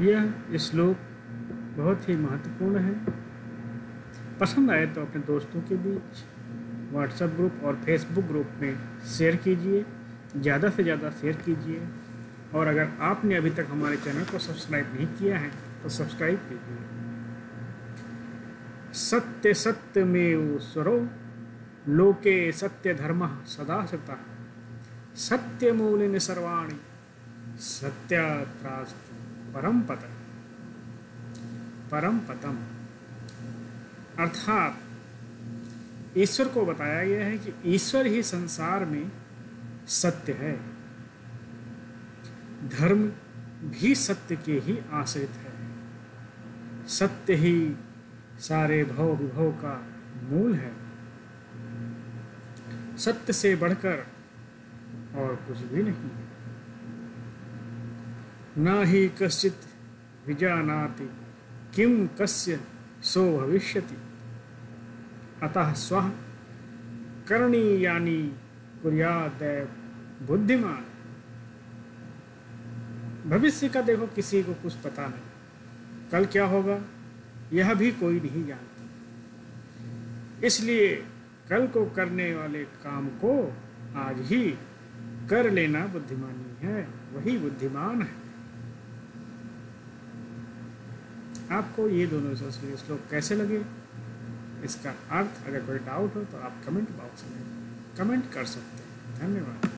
यह श्लोक बहुत ही महत्वपूर्ण है। पसंद आए तो अपने दोस्तों के बीच व्हाट्सएप ग्रुप और फेसबुक ग्रुप में शेयर कीजिए, ज़्यादा से ज़्यादा शेयर कीजिए। और अगर आपने अभी तक हमारे चैनल को सब्सक्राइब नहीं किया है तो सब्सक्राइब कीजिए। सत्य सत्य में स्वरो, लोके सत्य धर्म सदा सता सत्य मूलिन सर्वाणी, सत्यात्रास्तु। परम पतम परम पतम अर्थात, ईश्वर को बताया गया है कि ईश्वर ही संसार में सत्य है। धर्म भी सत्य के ही आश्रित है। सत्य ही सारे भव विभव का मूल है। सत्य से बढ़कर और कुछ भी नहीं है। न ही कश्चित विजानाति। किम कस्य सो भविष्यति। अतः स्व करणी यानी कुरियादैव बुद्धिमान। भविष्य का देखो किसी को कुछ पता नहीं। कल क्या होगा, यह भी कोई नहीं जानता। इसलिए कल को करने वाले काम को आज ही कर लेना बुद्धिमानी है, वही बुद्धिमान है। आपको ये दोनों संस्कृत श्लोक कैसे लगे? इसका अर्थ, अगर कोई डाउट हो तो आप कमेंट बॉक्स में कमेंट कर सकते हैं। धन्यवाद।